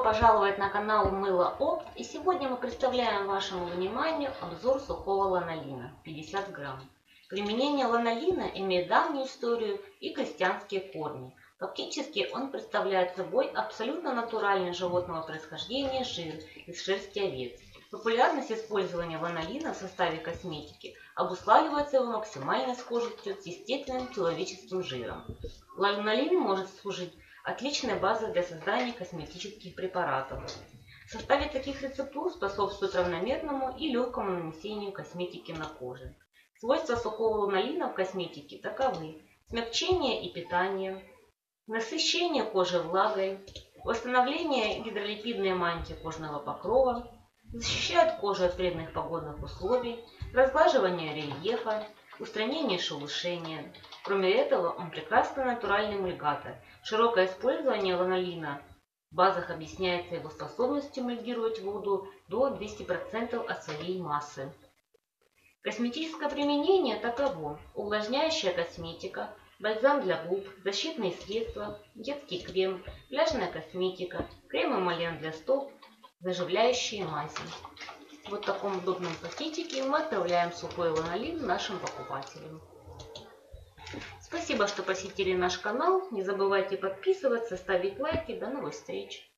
пожаловать на канал Мыло Опт. И сегодня мы представляем вашему вниманию обзор сухого ланолина 50 грамм. Применение ланолина имеет давнюю историю и крестьянские корни. Фактически он представляет собой абсолютно натуральный животного происхождения жир из шерсти овец. Популярность использования ланолина в составе косметики обуславливается его максимальной схожестью с естественным человеческим жиром. Ланолин может служить отличной базой для создания косметических препаратов. В составе таких рецептур способствует равномерному и легкому нанесению косметики на коже. Свойства сухого ланолина в косметике таковы. Смягчение и питание, насыщение кожи влагой, восстановление гидролипидной мантии кожного покрова, защищает кожу от вредных погодных условий, разглаживание рельефа, устранение шелушения. Кроме этого, он прекрасный натуральный эмульгатор. Широкое использование ланолина в базах объясняется его способностью эмульгировать воду до 200% от своей массы. Косметическое применение таково. Увлажняющая косметика, бальзам для губ, защитные средства, детский крем, пляжная косметика, крем-эмален для стоп, заживляющие мази. В таком удобном пакетике мы отправляем сухой ланолин нашим покупателям. Спасибо, что посетили наш канал. Не забывайте подписываться, ставить лайки. До новых встреч!